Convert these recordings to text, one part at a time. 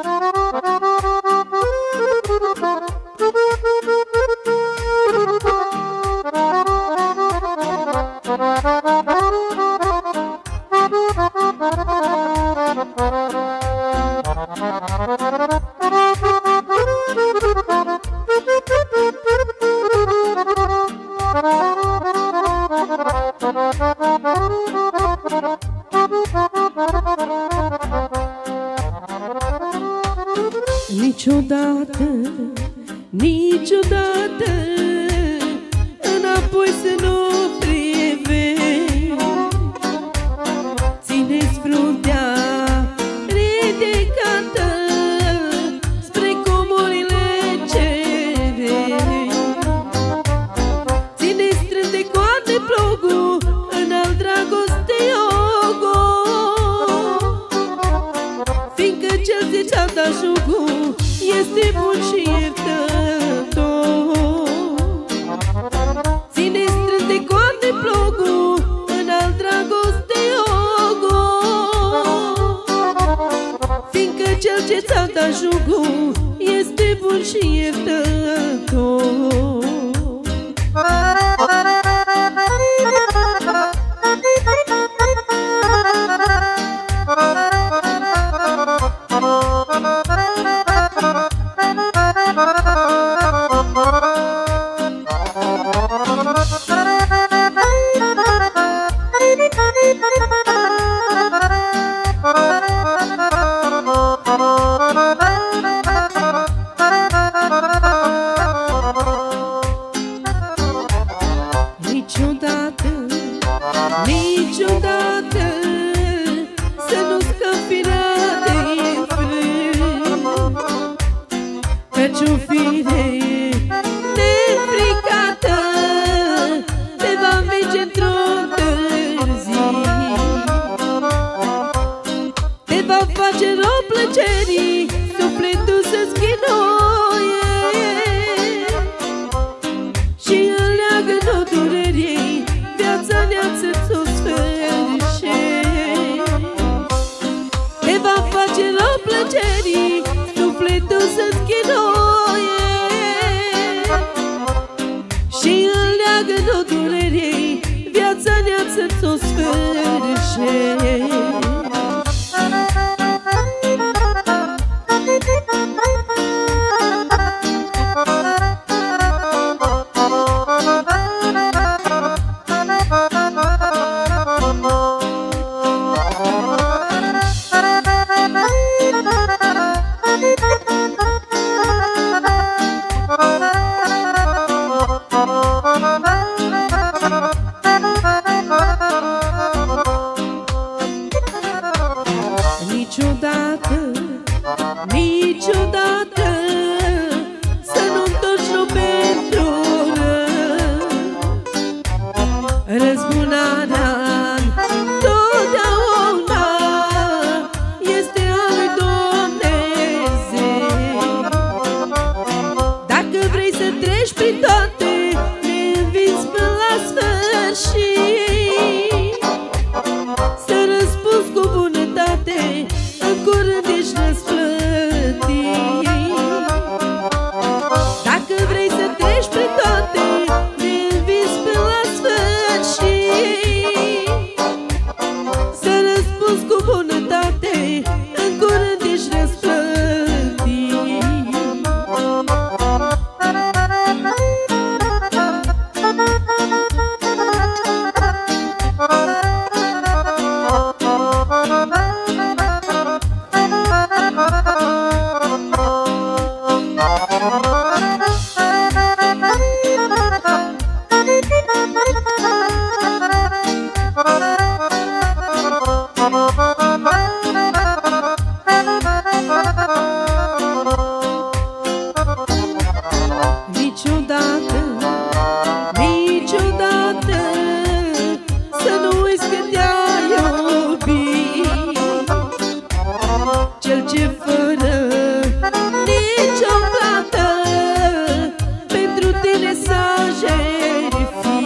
Thank you. Niciodată, niciodată Înapoi să nu privești Ține-ți fruntea ridicată Spre comorile cerei Ține strâns de coarne plugul În al dragostei ogo. Fiindcă cel zicea da jugul este bun și iertător Ține strâns de cont de plugul În al dragostei ogor Fiindcă cel ce ți-a dat jugul Este bun și iertător Căci o fire nefricată Te va învinge într-o Te va face rău plăcerii Sufletul să-ți niciodată, niciodată Să nu întorci nu pentru Răzbunarea totdeauna Este a lui Dumnezeu. Dacă vrei să treci prin toate și fără nicio plată Pentru tine să fi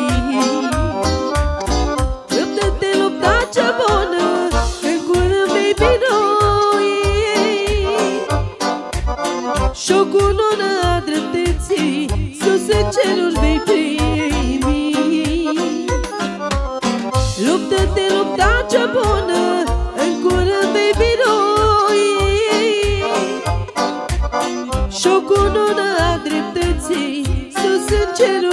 Luptă-te, lupta cea bună În curând vei binoi Și o cunună a dreptății Sus în ceruri vei Și